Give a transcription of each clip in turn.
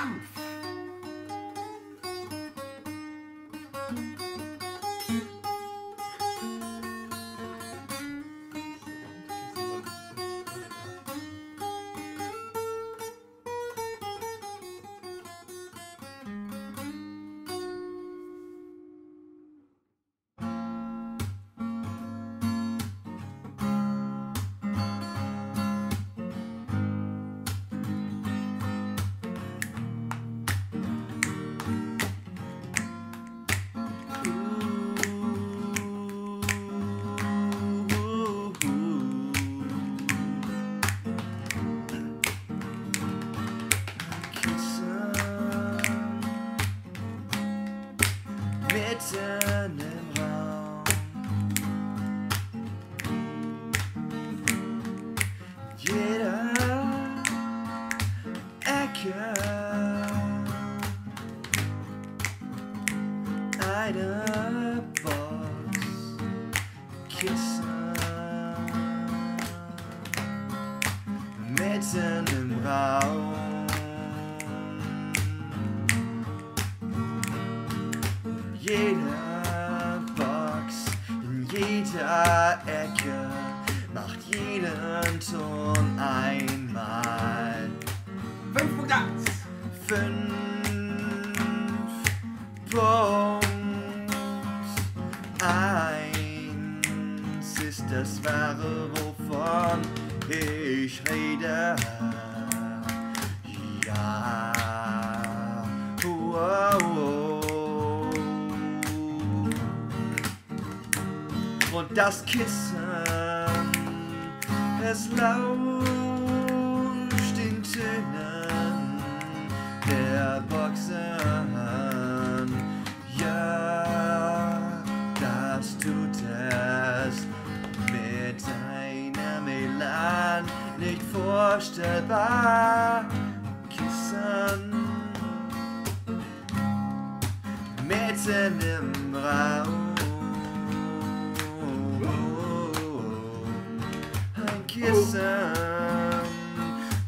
bam, im Raum. Jeder Ecke eine Box Kissen mitten im Raum. Jeder Ecke macht jeden Ton einmal. 5.1 Fünf Punkt eins ist das Wahre, wovon ich rede. Das Kissen, es lauscht den Tönen der Boxen. Ja, das tut es mit einer Melan nicht vorstellbar. Kissen mitten im Raum. Kissen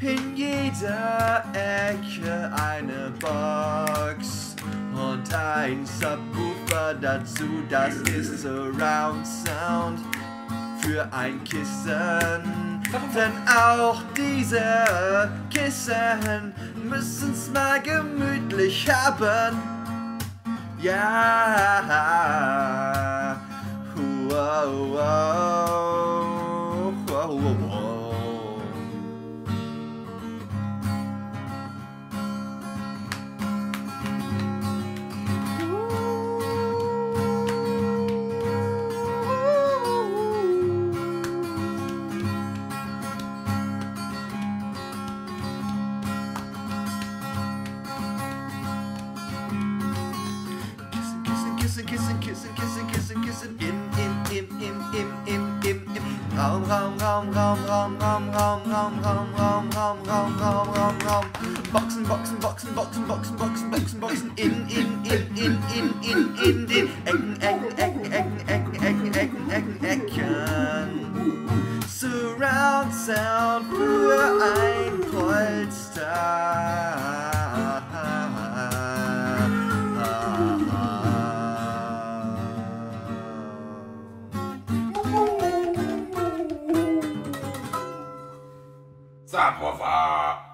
in jeder Ecke eine Box und ein Subwoofer dazu, das ist Surround Sound für ein Kissen. Denn auch diese Kissen müssen's mal gemütlich haben. Ja. Kissen, kissen, kissen, kissen, im, im, im, im, im, im, im, im Raum, Raum, Raum, Raum, Raum, Raum, Raum, Raum, Raum, Raum, Raum, Raum, Raum, Raum, Raum. Boxen, Boxen, Boxen, Boxen, Boxen, Boxen, Boxen, Boxen, in, in, in, in, in, in, in den Ecken, Ecken, Ecken, Ecken, Ecken, Ecken, Ecken, Ecken, Ecken. Surround Sound für ein Polster. Zapova!